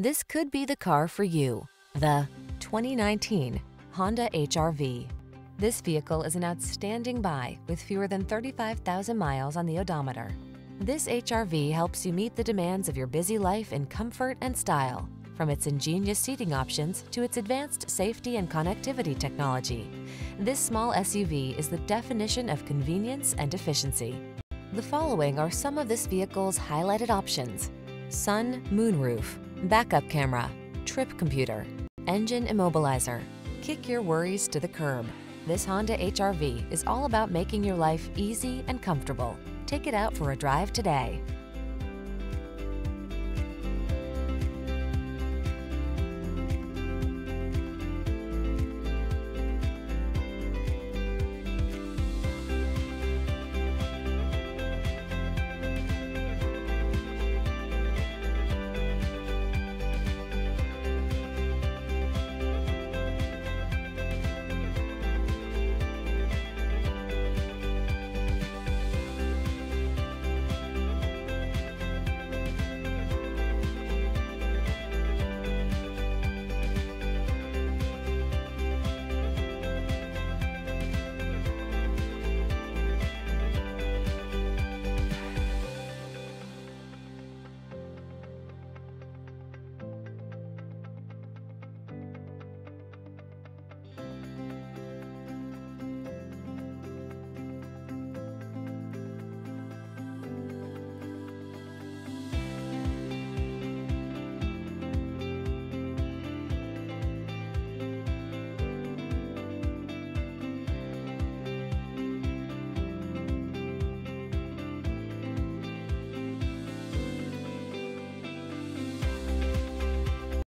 This could be the car for you. The 2019 Honda HRV. This vehicle is an outstanding buy with fewer than 35,000 miles on the odometer. This HRV helps you meet the demands of your busy life in comfort and style. From its ingenious seating options to its advanced safety and connectivity technology, this small SUV is the definition of convenience and efficiency. The following are some of this vehicle's highlighted options. Sun moonroof, backup camera, trip computer, engine immobilizer. Kick your worries to the curb. This Honda HRV is all about making your life easy and comfortable. Take it out for a drive today.